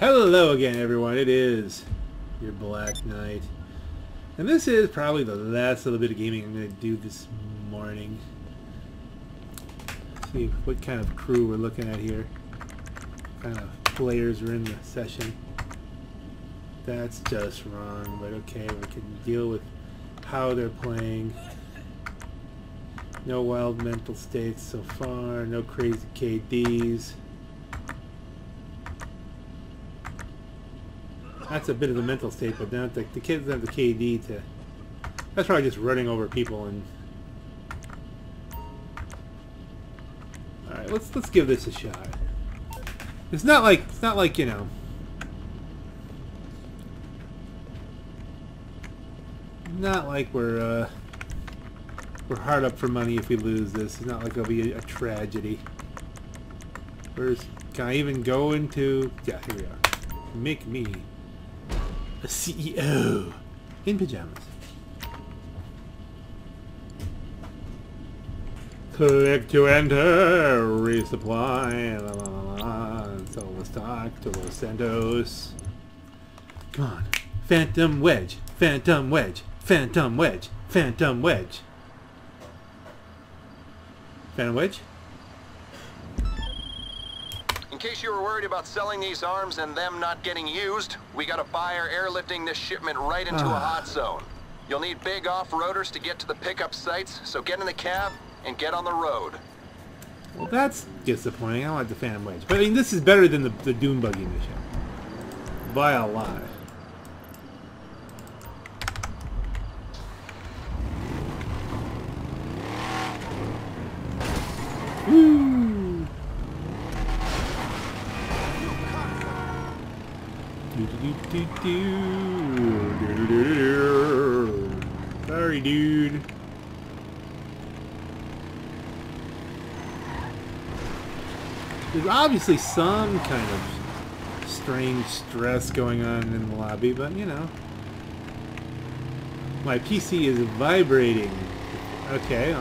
Hello again, everyone. It is your Black Knight. And this is probably the last little bit of gaming I'm going to do this morning. See what kind of crew we're looking at here. What kind of players are in the session. That's just wrong, but okay, we can deal with how they're playing. No wild mental states so far, no crazy KDs. That's a bit of the mental state, but not the, the kids have the KD to... That's probably just running over people and... Alright, let's let's give this a shot. It's not like it's not like, you know. Not like we're uh we're hard up for money if we lose this. It's not like it'll be a, a tragedy. Where's can I even go into yeah, here we are. Make me a CEO in pajamas. Click to enter, resupply, la la la la, sell the stock to Los Santos. Come on. Phantom Wedge, Phantom Wedge, Phantom Wedge, Phantom Wedge. Phantom Wedge? Case you were worried about selling these arms and them not getting used, we got a buyer airlifting this shipment right into a Ah. hot zone. You'll need big off-roaders to get to the pickup sites, so get in the cab and get on the road. Well, that's disappointing. I like the Phantom Wedge. But I mean, this is better than the, the Doom Buggy mission. By a lot. Sorry, dude. There's obviously some kind of strange stress going on in the lobby, but you know. My PC is vibrating. Okay.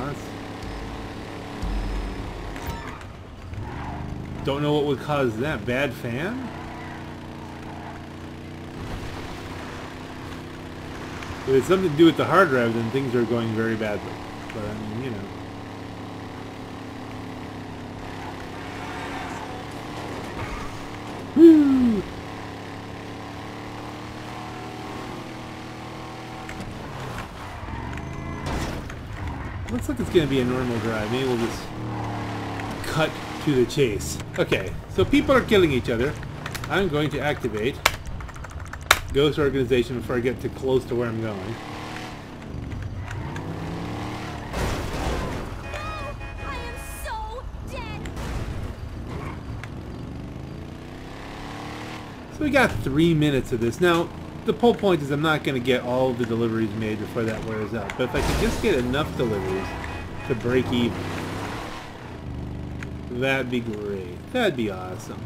Don't know what would cause that. Bad fan? If it's something to do with the hard drive, then things are going very badly. But I mean, you know. Woo! Looks like it's going to be a normal drive. Maybe we'll just cut to the chase. Okay, so people are killing each other. I'm going to activate Ghost Organization before I get too close to where I'm going. So. So we got three minutes of this. Now, the whole point is I'm not going to get all the deliveries made before that wears out. But if I could just get enough deliveries to break even, that'd be great. That'd be awesome.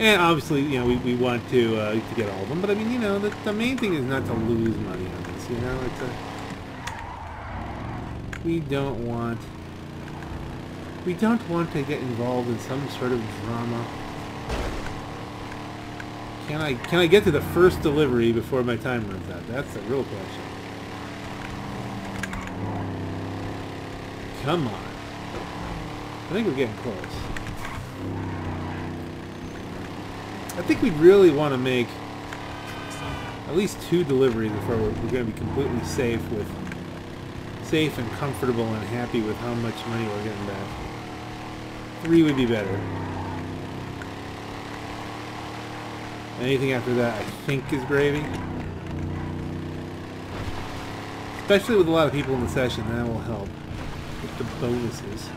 And obviously, you know, we, we want to uh, to get all of them. But I mean, you know, the, the main thing is not to lose money on this. You know, it's a we don't want we don't want to get involved in some sort of drama. Can I can I get to the first delivery before my time runs out? That's the real question. Come on. I think we're getting close. I think we really want to make at least two deliveries before we're, we're going to be completely safe with safe and comfortable and happy with how much money we're getting back. Three would be better. Anything after that, I think, is gravy. Especially with a lot of people in the session, that will help with the bonuses.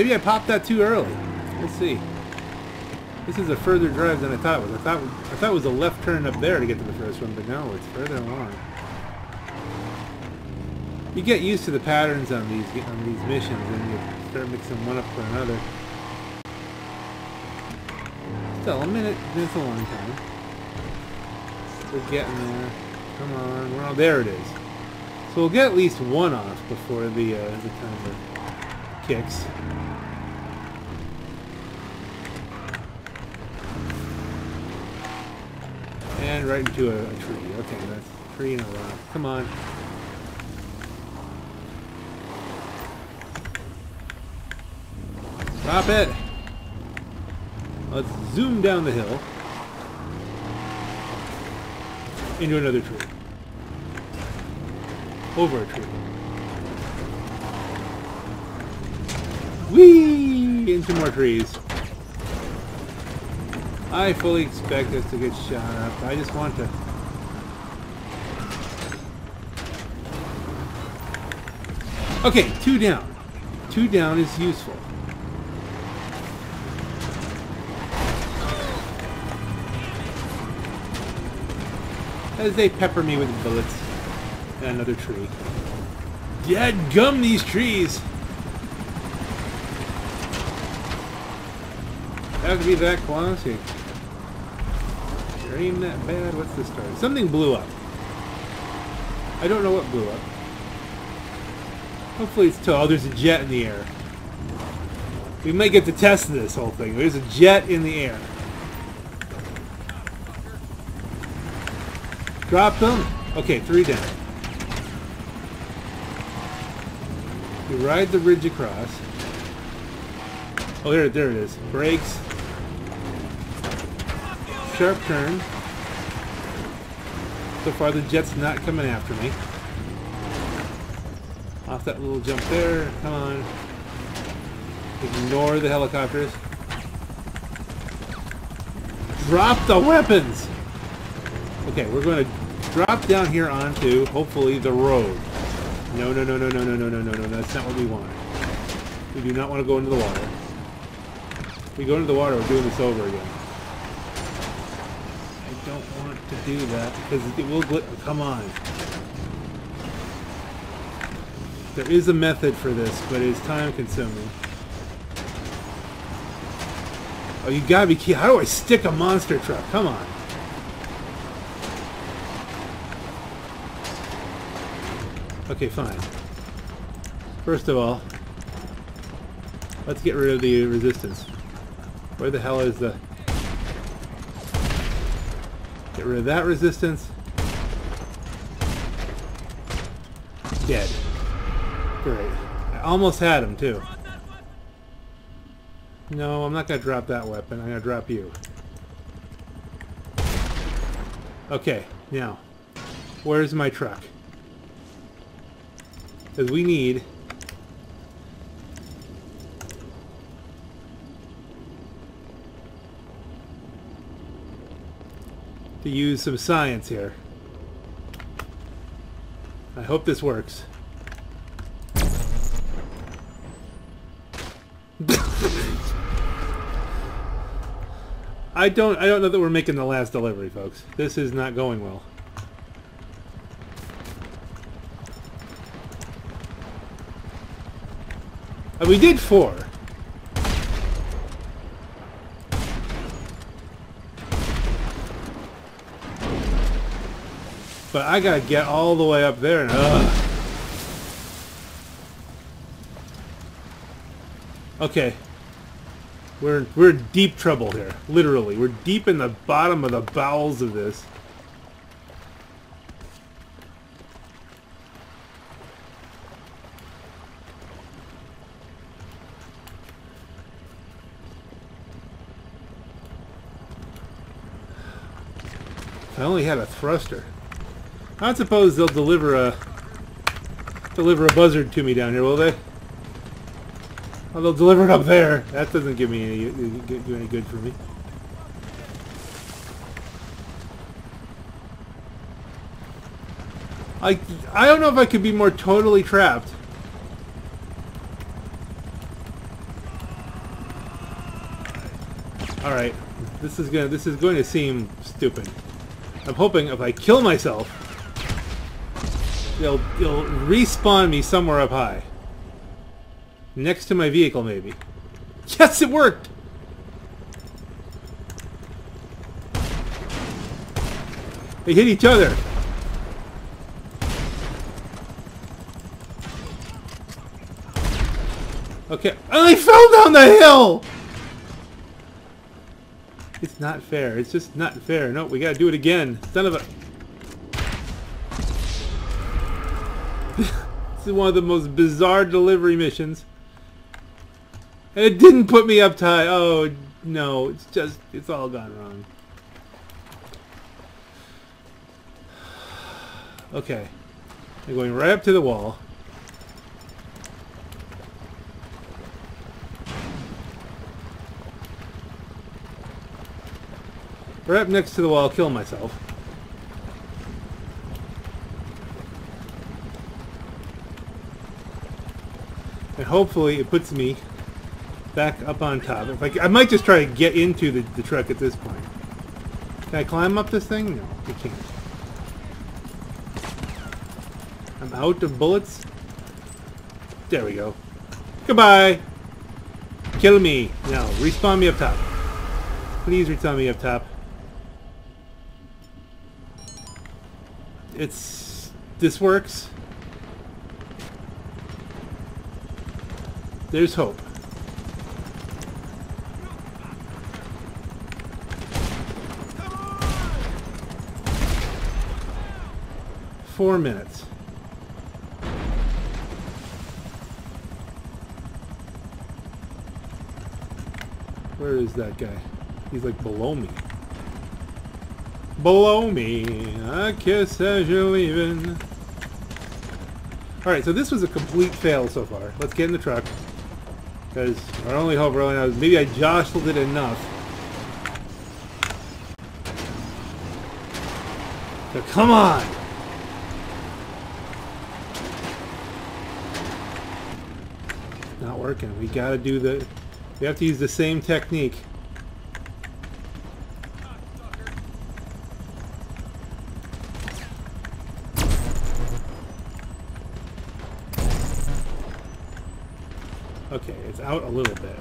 Maybe I popped that too early. Let's see. This is a further drive than I thought it was. I thought I thought it was a left turn up there to get to the first one, but no, it's further along. You get used to the patterns on these on these missions, and you start mixing one up for another. Still, a minute is a long time. We're getting there. Come on. On. There it is. So we'll get at least one off before the uh, the timer kicks. And right into a, a tree. Okay, that's a tree and a rock. Come on. Stop it! Let's zoom down the hill. Into another tree. Over a tree. Whee! Into more trees. I fully expect us to get shot up. I just want to... Okay, two down. Two down is useful. As they pepper me with bullets. And another tree. Dead gum these trees! How could be that close? Sure that bad. What's the story? Something blew up. I don't know what blew up. Hopefully it's tall. Oh, there's a jet in the air. We might get to test this whole thing. There's a jet in the air. Drop them. Okay, three down. We ride the ridge across. Oh, there, there it is. Brakes. Sharp turn. So far, the jet's not coming after me. Off that little jump there. Come on. Ignore the helicopters. Drop the weapons! Okay, we're going to drop down here onto, hopefully, the road. No, no, no, no, no, no, no, no, no, no. That's not what we want. We do not want to go into the water. If we go into the water, we're doing this over again. To do that because it will gl Come on. There is a method for this, but it is time consuming. Oh, you gotta be key. How do I stick a monster truck? Come on. Okay, fine. First of all, let's get rid of the resistance. Where the hell is the... Get rid of that resistance. Dead. Great. I almost had him, too. No, I'm not going to drop that weapon. I'm going to drop you. Okay, now. Where's my truck? Because we need... to use some science here. I hope this works. I don't I don't know that we're making the last delivery, folks. This is not going well. And we did four. But I gotta get all the way up there and ugh. Okay. We're we're in deep trouble here. Literally. We're deep in the bottom of the bowels of this. I only had a thruster. I suppose they'll deliver a deliver a buzzard to me down here, will they? Oh, they'll deliver it up there. That doesn't give me any uh, do any good for me. I I don't know if I could be more totally trapped. All right, this is gonna this is going to seem stupid. I'm hoping if I kill myself, they'll, they'll respawn me somewhere up high. Next to my vehicle, maybe. Yes, it worked! They hit each other. Okay. And I fell down the hill! It's not fair. It's just not fair. No, we gotta do it again. Son of a... this is one of the most bizarre delivery missions. And it didn't put me up high. Oh, no. It's just... It's all gone wrong. Okay. I'm going right up to the wall. Right up next to the wall, kill myself. And hopefully it puts me back up on top. If I, I might just try to get into the, the truck at this point. Can I climb up this thing? No, I can't. I'm out of bullets. There we go. Goodbye! Kill me! Now, respawn me up top. Please respawn me up top. It's... This works. There's hope. Four minutes. Where is that guy? He's like below me. Below me, a kiss as you're leaving. Alright, so this was a complete fail so far. Let's get in the truck. Because our only hope really now is maybe I jostled it enough. So come on! Not working. We gotta do the... We have to use the same technique. Okay, it's out a little bit.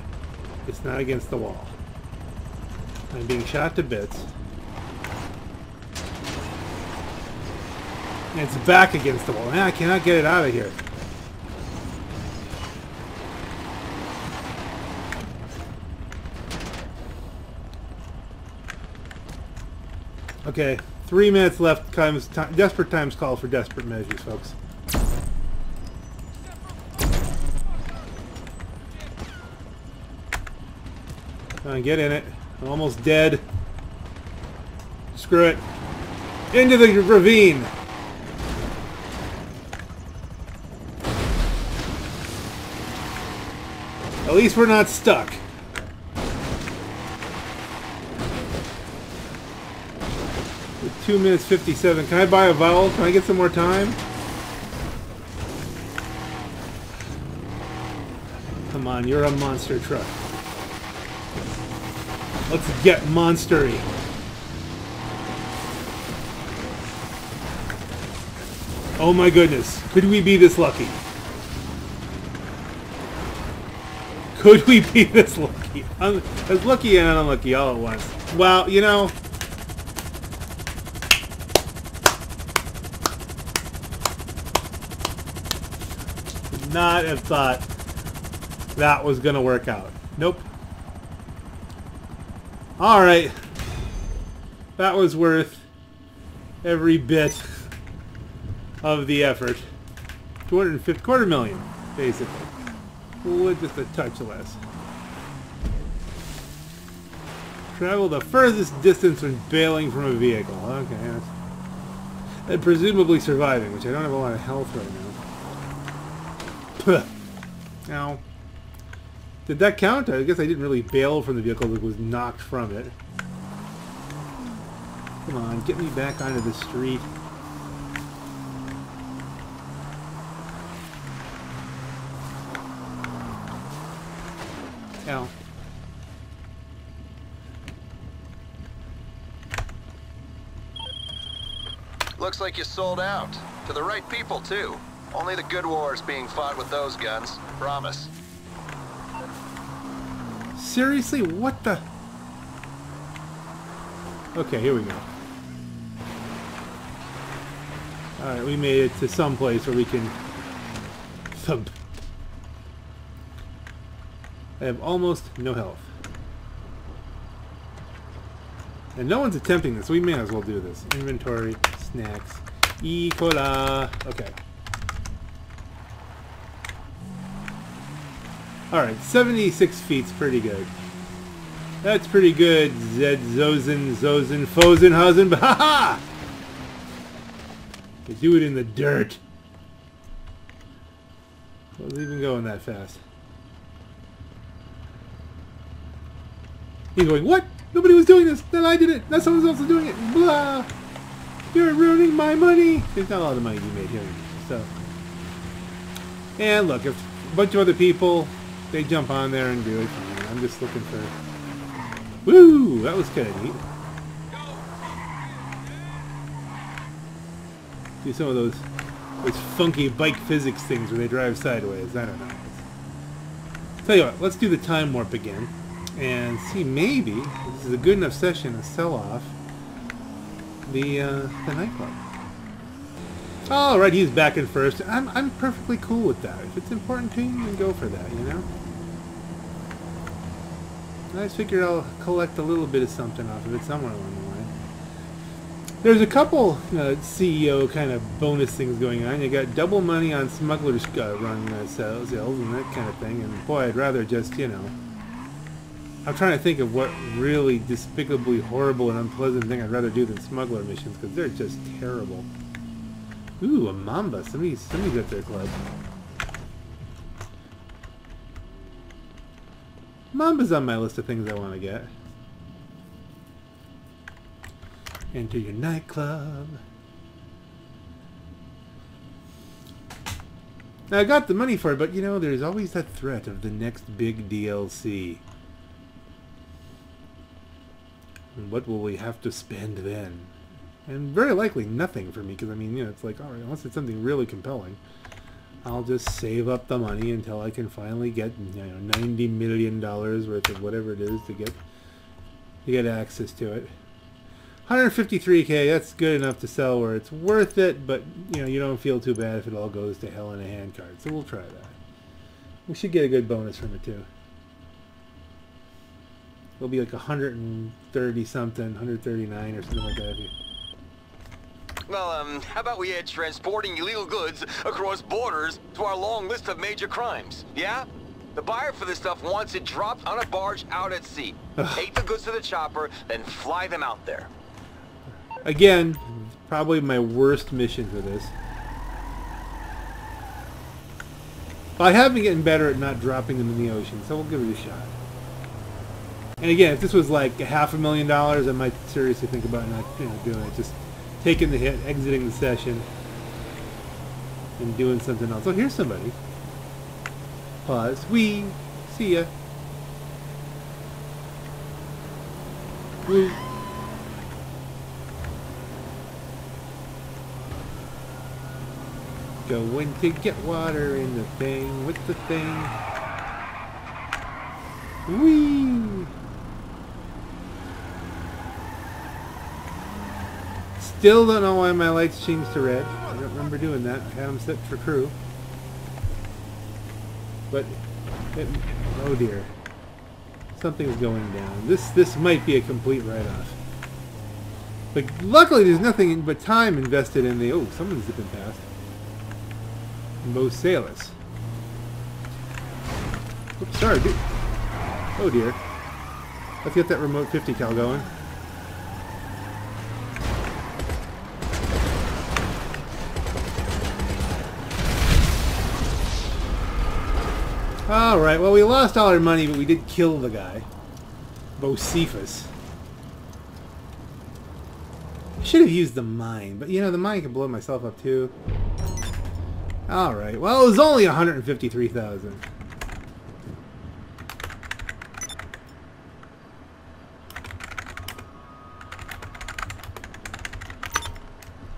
It's not against the wall. I'm being shot to bits. And it's back against the wall. Man, I cannot get it out of here. Okay, three minutes left. Times, time, desperate times call for desperate measures, folks. On, get in it. I'm almost dead. Screw it. Into the ravine! At least we're not stuck. With 2 minutes 57. Can I buy a vowel? Can I get some more time? Come on, you're a monster truck. Let's get monstery. Oh my goodness. Could we be this lucky? Could we be this lucky? Un as lucky and unlucky all at once. Well, you know... Not have thought that was going to work out. Nope. Alright. That was worth every bit of the effort. 250 quarter million, basically. With just a touch less. Travel the furthest distance when bailing from a vehicle. Okay. And presumably surviving, which I don't have a lot of health right now. now, did that count? I guess I didn't really bail from the vehicle that was knocked from it. Come on, get me back onto the street. Ow. Looks like you sold out. To the right people, too. Only the good wars being fought with those guns. Promise. Seriously? What the? Okay, here we go. Alright, we made it to some place where we can thump. I have almost no health. And no one's attempting this, so we may as well do this. Inventory, snacks, E. cola. Okay. Alright, 76 feet's pretty good. That's pretty good, Zed Zozen, Zozen, Fozen, Huzen, ha ha! They do it in the dirt. Was even going that fast? He's going, what? Nobody was doing this. Then I did it. Now someone else is doing it. Blah. You're ruining my money. There's not a lot of money be made here. So. And look, if a bunch of other people, they jump on there and do it. I'm just looking for... Woo! That was kind of neat. Do some of those those funky bike physics things where they drive sideways. I don't know. Tell you what, let's do the time warp again and see maybe this is a good enough session to sell off the uh, the nightclub. All right, he's back in first. I'm I'm perfectly cool with that. If it's important to you, then go for that. You know. I figure I'll collect a little bit of something off of it somewhere along the line. There's a couple uh, CEO kind of bonus things going on. You got double money on smugglers uh, run uh, sales, sales and that kind of thing. And boy, I'd rather just you know. I'm trying to think of what really despicably horrible and unpleasant thing I'd rather do than smuggler missions because they're just terrible. Ooh, a mamba. Somebody's somebody's at their club. Mamba's on my list of things I want to get. Enter your nightclub. Now, I got the money for it, but you know, there's always that threat of the next big DLC. And what will we have to spend then? And very likely nothing for me, because I mean, you know, it's like, alright, unless it's something really compelling. I'll just save up the money until I can finally get you know ninety million dollars worth of whatever it is to get to get access to it. 153k, that's good enough to sell where it's worth it, but you know you don't feel too bad if it all goes to hell in a handcart. So we'll try that. We should get a good bonus from it too. It'll be like 130 something, 139 or something like that. Well, um, how about we add transporting illegal goods across borders to our long list of major crimes? Yeah? The buyer for this stuff wants it dropped on a barge out at sea. Take the goods to the chopper, then fly them out there. Again, probably my worst mission for this. But I have been getting better at not dropping them in the ocean, so we'll give it a shot. And again, if this was like a half a million dollars, I might seriously think about not you know, doing it. Just taking the hit, exiting the session, and doing something else. Oh, here's somebody. Pause. We see ya. Woo. Going to get water in the thing with the thing. Whee! Still don't know why my lights changed to red. I don't remember doing that. I had them set for crew. But, it, oh dear. Something's going down. This this might be a complete write-off. But luckily there's nothing but time invested in the... Oh, someone's zipping past. Mo Salis. Oops, sorry, dude. Oh dear. Let's get that remote 50 cal going. Alright, well we lost all our money, but we did kill the guy. Bocephus. I should have used the mine, but you know, the mine can blow myself up too. Alright, well it was only 153,000.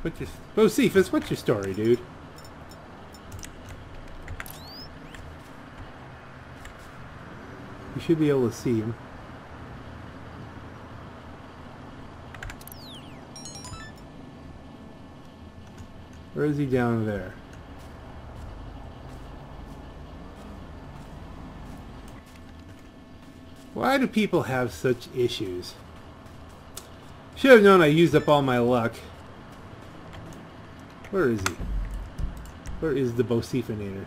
What's your... Bocephus, what's your story, dude? You should be able to see him. Or is he down there? Why do people have such issues? Should have known I used up all my luck. Where is he? Where is the Bosifinator?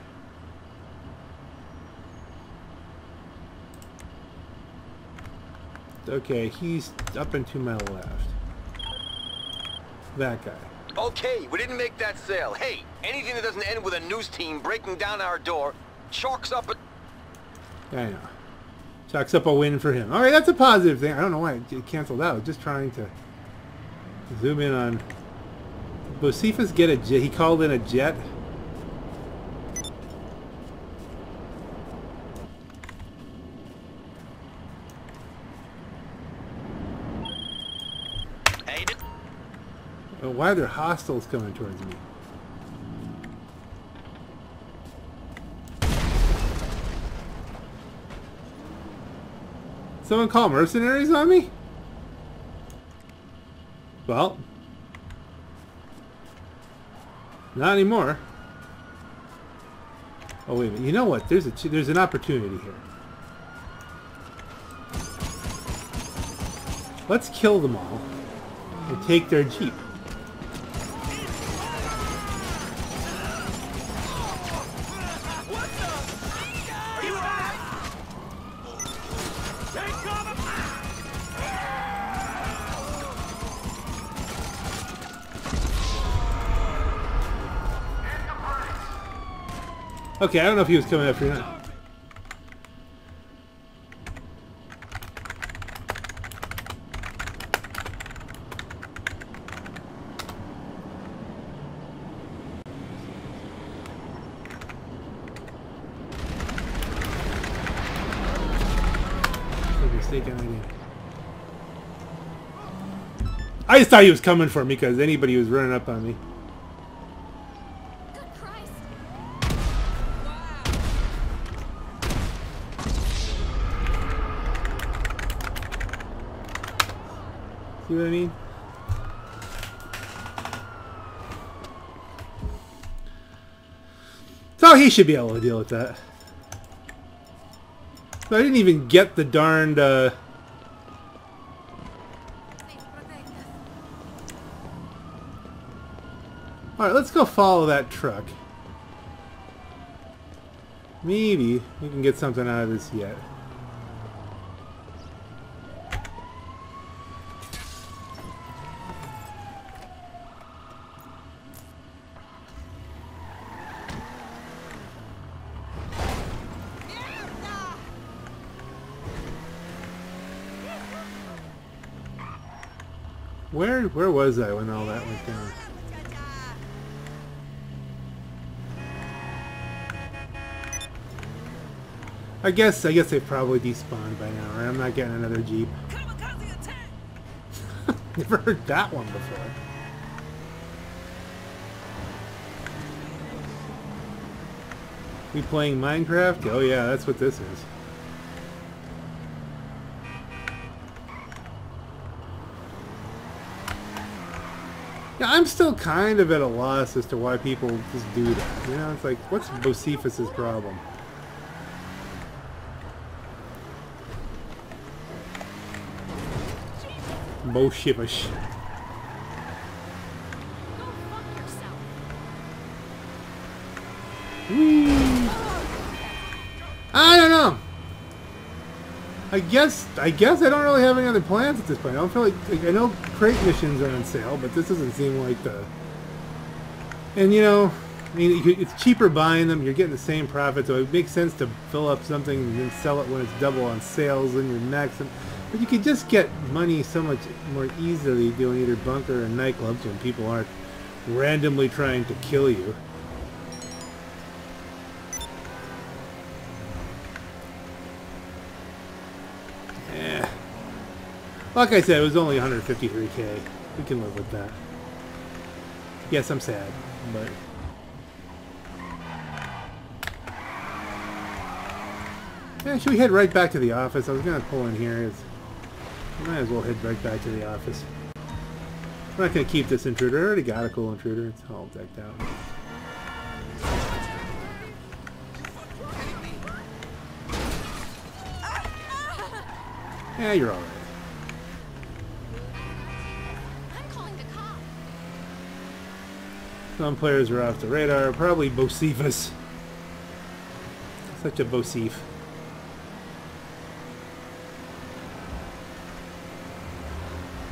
Okay, he's up and to my left. That guy. Okay, we didn't make that sale. Hey, anything that doesn't end with a news team breaking down our door chalks up a... I know. Chalks up a win for him. Alright, that's a positive thing. I don't know why it canceled out. Just trying to zoom in on... Bocephus get a jet. He called in a jet. Hey, d- Uh, Why are there hostiles coming towards me? Someone call mercenaries on me? Well, not anymore. Oh wait a minute. You know what? There's a there's an opportunity here. Let's kill them all and take their jeep. Okay, I don't know if he was coming after you. I just thought he was coming for me because anybody was running up on me. See what I mean? So he should be able to deal with that. I didn't even get the darned, uh... Alright, let's go follow that truck. Maybe we can get something out of this yet. Where was I when all that went down? I guess I guess they probably despawned by now, right? I'm not getting another Jeep. Never heard that one before. We playing Minecraft? Oh yeah, that's what this is. Yeah, I'm still kind of at a loss as to why people just do that. You know, it's like, what's Bocephus's problem? Bocephus. Go fuck yourself. Whee! I don't know. I guess I guess I don't really have any other plans at this point. I don't feel like, like I know crate missions are on sale, but this doesn't seem like the. And you know, I mean, it's cheaper buying them. You're getting the same profit, so it makes sense to fill up something and then sell it when it's double on sales and your next. But you can just get money so much more easily doing either bunker or nightclubs when people aren't randomly trying to kill you. Like I said, it was only 153k. We can live with that. Yes, I'm sad, but... Yeah, should we head right back to the office? I was gonna pull in here. It's, might as well head right back to the office. I'm not gonna keep this intruder. I already got a cool intruder. It's all decked out. Yeah, you're alright. Some players are off the radar. Probably Bocephus. Such a Bocef.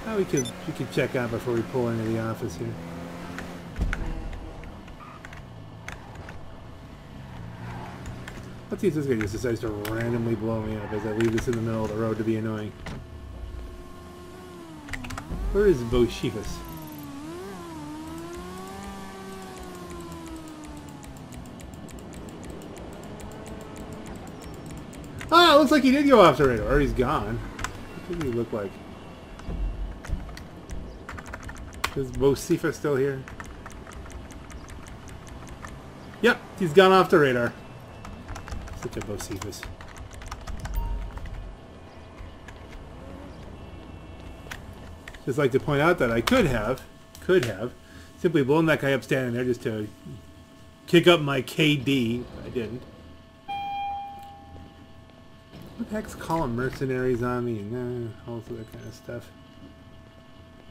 Oh, we could we could check out before we pull into the office here. Let's see if this guy just decides to randomly blow me up as I leave this in the middle of the road to be annoying. Where is Bocephus? Ah, looks like he did go off the radar, or he's gone. What did he look like? Is Bocephus still here? Yep, he's gone off the radar. Such a Bocephus. Just like to point out that I could have, could have, simply blown that guy up standing there just to kick up my KD. I didn't. What the heck's calling mercenaries on me and uh, all of other kind of stuff?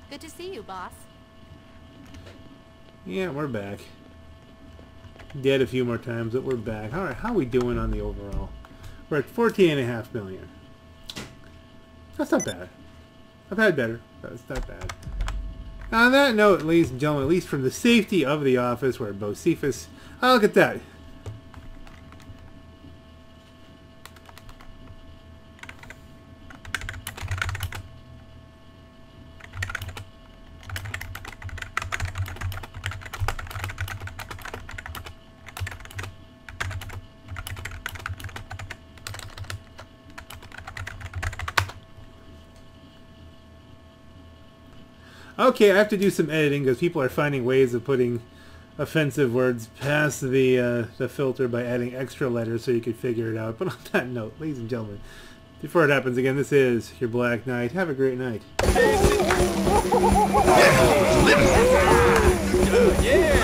Good to see you, boss. Yeah, we're back. Dead a few more times, but we're back. Alright, how are we doing on the overall? We're at 14 and a half million. That's not bad. I've had better, but it's not bad. On that note, ladies and gentlemen, at least from the safety of the office where Bocephus... Oh, look at that. Okay, I have to do some editing because people are finding ways of putting offensive words past the uh, the filter by adding extra letters so you can figure it out. But on that note, ladies and gentlemen, before it happens again, this is your Black Knight. Have a great night. Yeah.